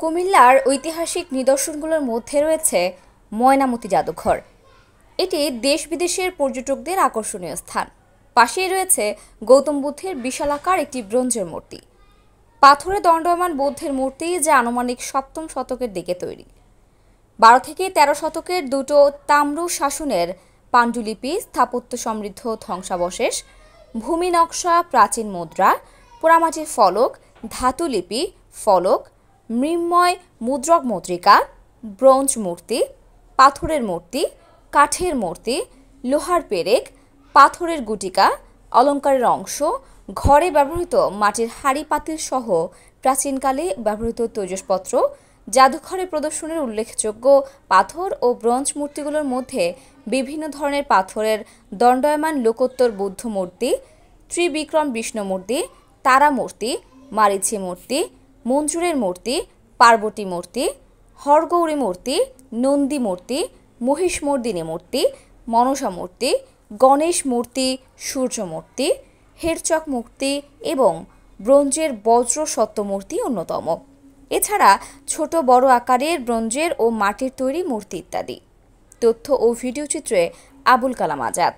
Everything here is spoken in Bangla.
কুমিল্লার ঐতিহাসিক নিদর্শনগুলোর মধ্যে রয়েছে ময়নামতি জাদুঘর। এটি দেশ বিদেশের পর্যটকদের আকর্ষণীয় স্থান। পাশেই রয়েছে গৌতম বুদ্ধের বিশালাকার একটি ব্রোঞ্জের মূর্তি। পাথরে দণ্ডমান বৌদ্ধের মূর্তি যা আনুমানিক সপ্তম শতকের দিকে তৈরি। বারো থেকে তেরো শতকের দুটো তাম্র শাসনের পাণ্ডুলিপি স্থাপত্য সমৃদ্ধ ধ্বংসাবশেষ, ভূমি নকশা, প্রাচীন মুদ্রা, পোড়ামাটির ফলক ধাতুলিপি ফলক মৃন্ময় মুদ্রক মুদ্রিকা, ব্রোঞ্জ মূর্তি, পাথরের মূর্তি, কাঠের মূর্তি, লোহার পেরেক, পাথরের গুটিকা, অলঙ্কারের অংশ, ঘরে ব্যবহৃত মাটির হাঁড়ি পাতিল সহ প্রাচীনকালে ব্যবহৃত তৈজসপত্র, জাদুঘরে প্রদর্শনের উল্লেখযোগ্য পাথর ও ব্রোঞ্জ মূর্তিগুলোর মধ্যে বিভিন্ন ধরনের পাথরের দণ্ডায়মান লোকোত্তর বুদ্ধ মূর্তি, ত্রিবিক্রম বিষ্ণু মূর্তি, তারা মূর্তি, মারিচি মূর্তি মঞ্জুরের মূর্তি, পার্বতী মূর্তি, হরগৌরী মূর্তি, নন্দী মূর্তি, মহিষমর্দিনী মূর্তি, মনসা মূর্তি, গণেশ মূর্তি, সূর্য মূর্তি, হেরচক মূর্তি এবং ব্রোঞ্জের বজ্র সত্যমূর্তি অন্যতম। এছাড়া ছোট বড় আকারের ব্রোঞ্জের ও মাটির তৈরি মূর্তি ইত্যাদি। তথ্য ও ভিডিও চিত্রে আবুল কালাম আজাদ।